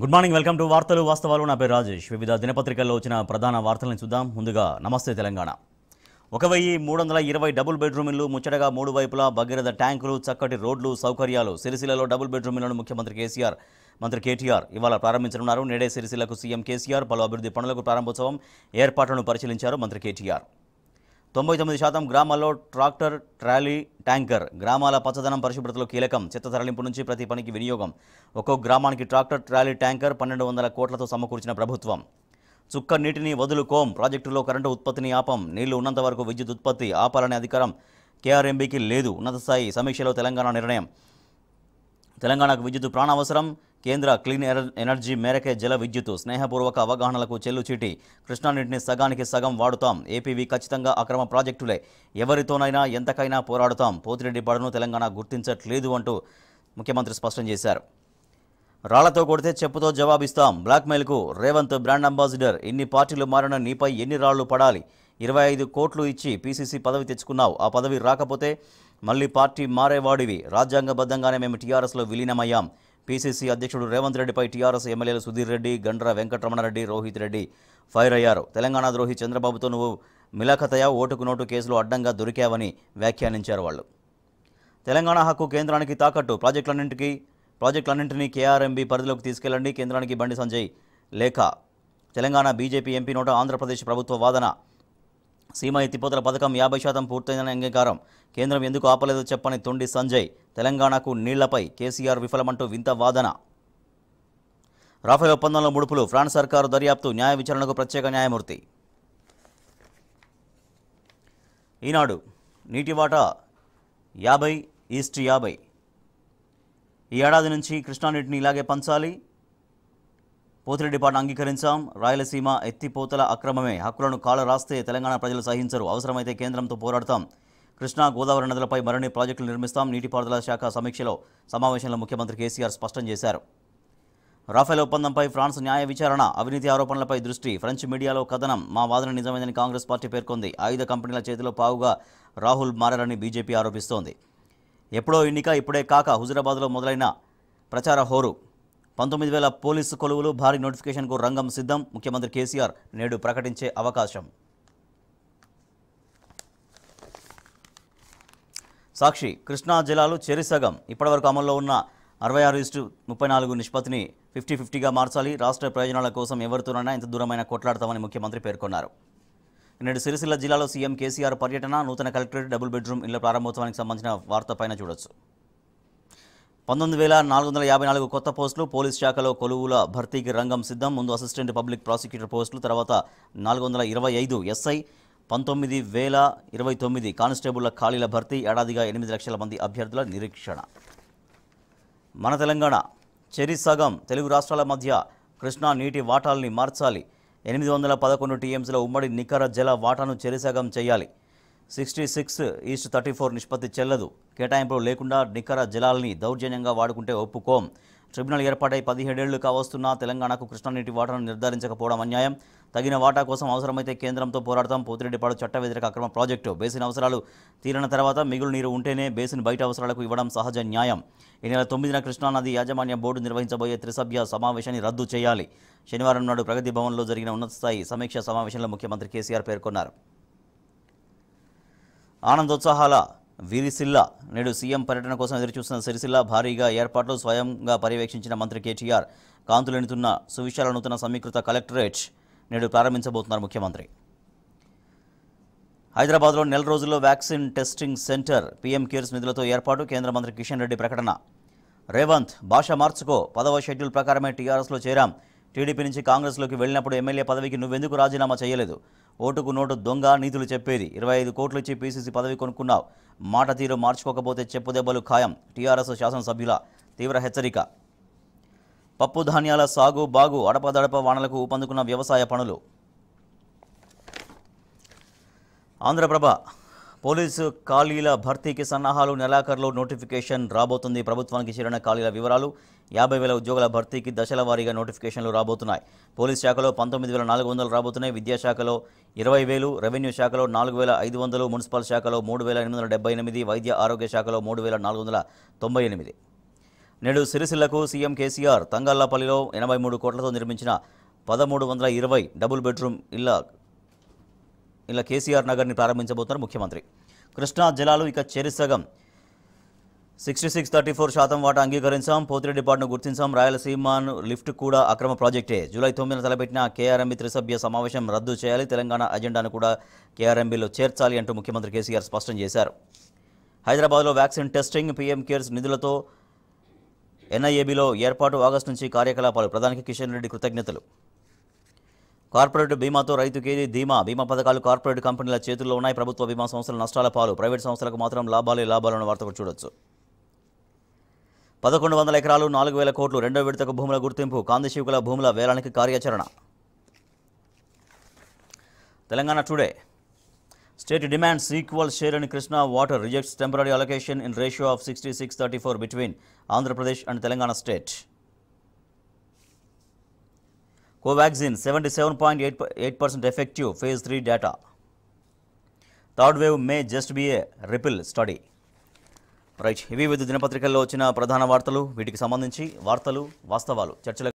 Good morning welcome to వార్తలు వాస్తవాలు నా పేరు రాజేష్. వివిధ దినపత్రికల్లో వచ్చిన ప్రధాన వార్తలను చూద్దాం. ముందుగా నమస్తే తెలంగాణ. ఒక వెయ్యి మూడు వందల ఇరవై డబుల్ బెడ్రూమ్ ఇల్లు ముచ్చటగా మూడు వైపులా భగీరథ ట్యాంకులు చక్కటి రోడ్లు సౌకర్యాలు సిరిసిల్లలో డబుల్ బెడ్రూమ్ ఇళ్ళను ముఖ్యమంత్రి కేసీఆర్ మంత్రి కేటీఆర్ ఇవాళ ప్రారంభించనున్నారు. నేడే సిరిసిల్లకు సీఎం కేసీఆర్ పలు అభివృద్ధి పనులకు ప్రారంభోత్సవం ఏర్పాట్లను పరిశీలించారు మంత్రి కేటీఆర్. తొంభై తొమ్మిది శాతం గ్రామాల్లో ట్రాక్టర్ ట్రాలీ ట్యాంకర్ గ్రామాల పచ్చదనం పరిశుభ్రతలో కీలకం. చెత్త తరలింపు నుంచి ప్రతి పనికి వినియోగం. ఒక్కో గ్రామానికి ట్రాక్టర్ ట్రాలీ ట్యాంకర్ పన్నెండు వందల కోట్లతో సమకూర్చిన ప్రభుత్వం. చుక్క నీటిని వదులుకోం ప్రాజెక్టులో కరెంటు ఉత్పత్తిని ఆపం. నీళ్ళు ఉన్నంత వరకు విద్యుత్ ఉత్పత్తి ఆపాలనే అధికారం కేఆర్ఎంబీకి లేదు. ఉన్నత స్థాయి సమీక్షలో తెలంగాణ నిర్ణయం. తెలంగాణకు విద్యుత్ ప్రాణావసరం. కేంద్ర క్లీన్ ఎనర్- ఎనర్జీ మేరకే జల విద్యుత్ స్నేహపూర్వక అవగాహనలకు చెల్లుచీటి కృష్ణానీటిని సగానికి సగం వాడుతాం. ఏపీవి ఖచ్చితంగా అక్రమ ప్రాజెక్టులే. ఎవరితోనైనా ఎంతకైనా పోరాడుతాం. పోతిరెడ్డి పడను తెలంగాణ గుర్తించట్లేదు అంటూ ముఖ్యమంత్రి స్పష్టం చేశారు. రాళ్ళతో కొడితే చెప్పుతో జవాబిస్తాం. బ్లాక్మెయిల్కు రేవంత్ బ్రాండ్ అంబాసిడర్. ఇన్ని పార్టీలు మారిన నీపై ఎన్ని రాళ్ళు పడాలి? ఇరవై ఐదు కోట్లు ఇచ్చి పీసీసీ పదవి తెచ్చుకున్నావు. ఆ పదవి రాకపోతే మళ్ళీ పార్టీ మారేవాడివి. రాజ్యాంగబద్ధంగానే మేము టీఆర్ఎస్లో విలీనమయ్యాం. పీసీసీ అధ్యక్షుడు రేవంత్ రెడ్డిపై టీఆర్ఎస్ ఎమ్మెల్యేలు సుధీర్ రెడ్డి గండ్ర వెంకటరమణారెడ్డి రోహిత్ రెడ్డి ఫైర్ అయ్యారు తెలంగాణ ద్రోహి చంద్రబాబుతో నువ్వు మిలాఖతయా ఓటుకు నోటు కేసులో అడ్డంగా దొరికావని వ్యాఖ్యానించారు వాళ్ళు. తెలంగాణ హక్కు కేంద్రానికి తాకట్టు. ప్రాజెక్టులన్నింటికి ప్రాజెక్టులన్నింటినీ కేఆర్ఎంబీ పరిధిలోకి తీసుకెళ్ళండి కేంద్రానికి బండి సంజయ్ లేఖ. తెలంగాణ బీజేపీ ఎంపీ నోట ఆంధ్రప్రదేశ్ ప్రభుత్వ వాదన. సీమ ఎత్తిపోతల పథకం యాభై శాతం పూర్తయిందని అంగీకారం. కేంద్రం ఎందుకు ఆపలేదో చెప్పని తొండి సంజయ్ తెలంగాణకు నీళ్ళపై కేసీఆర్ విఫలమంటూ వింత వాదన. రాఫెల్ ఒప్పందంలో ముడుపులు ఫ్రాన్స్ సర్కారు దర్యాప్తు న్యాయ విచారణకు ప్రత్యేక న్యాయమూర్తి. ఈనాడు నీటి వాటా యాభై ఈస్ట్ యాభై. ఈ ఏడాది నుంచి కృష్ణానీటిని ఇలాగే పంచాలి పోతిరెడ్డిపాటు అంగీకరించాం. రాయలసీమ ఎత్తిపోతల అక్రమమే. హక్కులను కాళ్ళ రాస్తే తెలంగాణ ప్రజలు సహించరు. అవసరమైతే కేంద్రంతో పోరాడతాం. కృష్ణా గోదావరి నదులపై మరిన్ని ప్రాజెక్టులు నిర్మిస్తాం. నీటిపారుదల శాఖ సమీక్షలో సమావేశంలో ముఖ్యమంత్రి కేసీఆర్ స్పష్టం చేశారు. రాఫెల్ ఒప్పందంపై ఫ్రాన్స్ న్యాయ విచారణ అవినీతి ఆరోపణలపై దృష్టి ఫ్రెంచ్ మీడియాలో కథనం. మా వాదన నిజమైందని కాంగ్రెస్ పార్టీ పేర్కొంది. ఆయుధ కంపెనీల చేతిలో పావుగా రాహుల్ మారారని బీజేపీ ఆరోపిస్తోంది. ఎప్పుడో ఎన్నిక ఇప్పుడే కాక హుజురాబాద్లో మొదలైన ప్రచార హోరు. పంతొమ్మిది వేల పోలీసు కొలువులు భారీ నోటిఫికేషన్కు రంగం సిద్ధం ముఖ్యమంత్రి కేసీఆర్ నేడు ప్రకటించే అవకాశం. సాక్షి కృష్ణా జిల్లాలు చెరిసగం ఇప్పటివరకు అమల్లో ఉన్న అరవై ఆరు ఇస్టు ముప్పై నాలుగు నిష్పత్తిని ఫిఫ్టీ ఫిఫ్టీగా మార్చాలి. రాష్ట్ర ప్రయోజనాల కోసం ఎవరితోనైనా ఇంత దూరమైన కొట్లాడతామని ముఖ్యమంత్రి పేర్కొన్నారు. నేడు సిరిసిల్ల జిల్లాలో సీఎం కేసీఆర్ పర్యటన నూతన కలెక్టరేట్ డబుల్ బెడ్రూమ్ ఇళ్ళ ప్రారంభోత్సవానికి సంబంధించిన వార్తపైన చూడొచ్చు. పంతొమ్మిది వేల నాలుగు వందల యాభై నాలుగు కొత్త పోస్టులు పోలీస్ శాఖలో కొలువుల భర్తీకి రంగం సిద్ధం. ముందు అసిస్టెంట్ పబ్లిక్ ప్రాసిక్యూటర్ పోస్టులు తర్వాత నాలుగు వందల ఇరవై ఐదు ఎస్ఐ పంతొమ్మిది వేల ఇరవై తొమ్మిది కానిస్టేబుళ్ళ ఖాళీల భర్తీ ఏడాదిగా ఎనిమిది లక్షల మంది అభ్యర్థుల నిరీక్షణ. మన తెలంగాణ చెరి సగం తెలుగు రాష్ట్రాల మధ్య కృష్ణా నీటి వాటాల్ని మార్చాలి. ఎనిమిది వందల పదకొండు టీఎంసీల ఉమ్మడి నికర జల వాటాను చెరిసగం చేయాలి. Sixty six is to thirty four నిష్పత్తి చెల్లదు. కేటాయింపులు లేకుండా నికర జలాల్ని దౌర్జన్యంగా వాడుకుంటే ఒప్పుకోం. ట్రిబ్యునల్ ఏర్పాటై పదిహేడేళ్ళు కావస్తున్నా తెలంగాణకు కృష్ణానీటి వాటాను నిర్ధారించకపోవడం అన్యాయం. తగిన వాటా కోసం అవసరమైతే కేంద్రంతో పోరాడతాం. పోతిరెడ్డిపాడు చట్ట వ్యతిరేక అక్రమ ప్రాజెక్టు. బేసిన్ అవసరాలు తీరిన తర్వాత మిగులు నీరు ఉంటేనే బేసిన్ బయట అవసరాలకు ఇవ్వడం సహజ న్యాయం. ఈ నెల తొమ్మిదిన కృష్ణానది యాజమాన్య బోర్డు నిర్వహించబోయే త్రిసభ్య సమావేశాన్ని రద్దు చేయాలి. శనివారం నాడు ప్రగతి భవన్లో జరిగిన ఉన్నతస్థాయి సమీక్ష సమావేశంలో ముఖ్యమంత్రి కేసీఆర్ పేర్కొన్నారు. ఆనందోత్సాహాల వీరిసిల్ల నేడు సీఎం పర్యటన కోసం ఎదురుచూస్తున్న సిరిసిల్ల భారీగా ఏర్పాట్లు స్వయంగా పర్యవేక్షించిన మంత్రి కేటీఆర్ కాంతులెనుతున్న సువిశాల నూతన సమీకృత కలెక్టరేట్ నేడు ప్రారంభించబోతున్నారు ముఖ్యమంత్రి. హైదరాబాద్లో నెల రోజుల్లో vaccine testing centre PM cares నిధులతో ఏర్పాటు కేంద్ర మంత్రి కిషన్ రెడ్డి ప్రకటన. రేవంత్ భాష మార్చుకో పదవ షెడ్యూల్ ప్రకారమే టీఆర్ఎస్లో చేరాం టీడీపీ నుంచి కాంగ్రెస్లోకి వెళ్ళినప్పుడు ఎమ్మెల్యే పదవికి నువ్వెందుకు రాజీనామా చేయలేదు? ఓటుకు నోటు దొంగ నీతులు చెప్పేది. ఇరవై ఐదు కోట్లు ఇచ్చి పీసీసీ పదవి కొనుక్కున్నావు. మాట తీరు మార్చుకోకపోతే చెప్పు దెబ్బలు ఖాయం. టీఆర్ఎస్ శాసనసభ్యుల తీవ్ర హెచ్చరిక. పప్పు ధాన్యాల సాగు బాగు అడపదడప వానలకు ఊపందుకున్న వ్యవసాయ పనులు. ఆంధ్రప్రభ పోలీసు ఖాళీల భర్తీకి సన్నాహాలు నెలాఖరులో నోటిఫికేషన్ రాబోతుంది. ప్రభుత్వానికి చేరిన ఖాళీల వివరాలు యాభై వేల ఉద్యోగుల భర్తీకి దశల వారీగా నోటిఫికేషన్లు రాబోతున్నాయి. పోలీస్ శాఖలో పంతొమ్మిది వేల నాలుగు వందలు రాబోతున్నాయి. విద్యాశాఖలో ఇరవై వేలు రెవెన్యూ శాఖలో నాలుగు వేల ఐదు వందలు మున్సిపల్ శాఖలో మూడు వేల ఎనిమిది వందల డెబ్బై ఎనిమిది వైద్య ఆరోగ్య శాఖలో మూడు వేల నాలుగు వందల తొంభై ఎనిమిది. నేడు సిరిసిల్లకు సీఎం కేసీఆర్ తంగళ్ళపల్లిలో ఎనభై మూడు కోట్లతో నిర్మించిన పదమూడు వందల ఇరవై డబుల్ బెడ్రూమ్ ఇళ్ళ ఇలా కేసీఆర్ నగర్ని ప్రారంభించబోతున్నారు ముఖ్యమంత్రి. కృష్ణా జలాలు ఇక చెరిసగం సిక్స్టీ సిక్స్ థర్టీ ఫోర్ శాతం వాటా అంగీకరించాం పోతిరెడ్డి పాటను గుర్తించాం రాయలసీమను లిఫ్ట్ కూడా అక్రమ ప్రాజెక్టే. జూలై తొమ్మిదిన తలపెట్టిన కేఆర్ఎంబి త్రిసభ్య సమావేశం రద్దు చేయాలి తెలంగాణ అజెండాను కూడా కేఆర్ఎంబిలో చేర్చాలి అంటూ ముఖ్యమంత్రి కేసీఆర్ స్పష్టం చేశారు. హైదరాబాద్లో వ్యాక్సిన్ టెస్టింగ్ పీఎం కేర్స్ నిధులతో ఎన్ఐఏబిలో ఏర్పాటు ఆగస్టు నుంచి కార్యకలాపాలు. ప్రధానికి కిషన్ రెడ్డి కృతజ్ఞతలు. కార్పొరేట్ బీమాతో కేజీ ధీమా. బీమా పథకాలు కార్పొరేట్ కంపెనీల చేతుల్లో ఉన్నాయి. ప్రభుత్వ బీమా సంస్థల నష్టాల పాలు. ప్రైవేట్ సంస్థలకు మాత్రం లాభాలే లాభాలను వార్తకు చూడొచ్చు. పదకొండు వందల ఎకరాలు నాలుగు వేల కోట్లు రెండో విడతకు భూముల గుర్తింపు. కాందిశివుకుల భూముల వేలానికి కార్యాచరణ. Telangana Today. State demands equal share in Krishna water rejects temporary allocation in ratio of sixty six thirty four between Andhra Pradesh and Telangana state. Covaxin seventy seven point eight eight percent effective phase three data. Third wave may just be a ripple study. Right ఇవి వివిధ దినపత్రికల్లో వచ్చిన ప్రధాన వార్తలు. వీటికి సంబంధించి వార్తలు వాస్తవాలు చర్చల